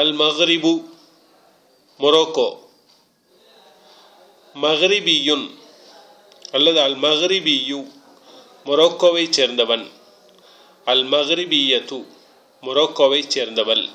அல் மஹ்ரிபு Morocco. மஹ்ரிபியுன் அல்லது அல் மஹ்ரிபியு மொரோக்கோவைச் சேர்ந்தவன். அல் மஹ்ரிபியத்து மொரோக்கோவைச் சேர்ந்தவள்.